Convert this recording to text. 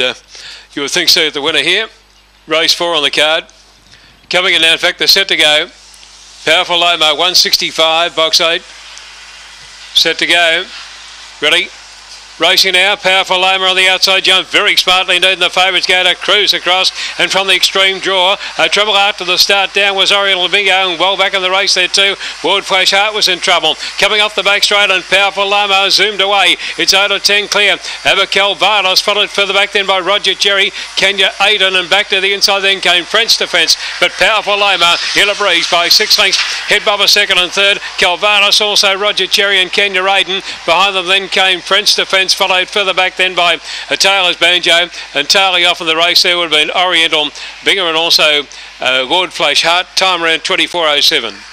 uh, you would think so. The winner here, race four on the card. Coming in now, in fact, they're set to go. Powerful Loma, 165, box eight. Set to go. Ready? Racing now, powerful Loma on the outside jump, very smartly indeed. The favourites go to cruise across, and from the extreme draw, a trouble after the start down was Oriental Bingo, and well back in the race there too. Ward Flash Heart was in trouble. Coming off the back straight, and powerful Loma zoomed away. It's out of 10 clear. Abakel Varlos followed further back then by Roger Jerry, Kenya Aiden, and back to the inside then came French Defence, but powerful Loma, Hilla Breeze by six lengths, head Bubba second and third. Calvados also Roger Cherry and Kenya Aiden. Behind them then came French Defence followed further back then by a Taylor's Banjo, and tailing off in the race there would have been Oriental Bingo and also uh, Flash Heart, time around 24.07.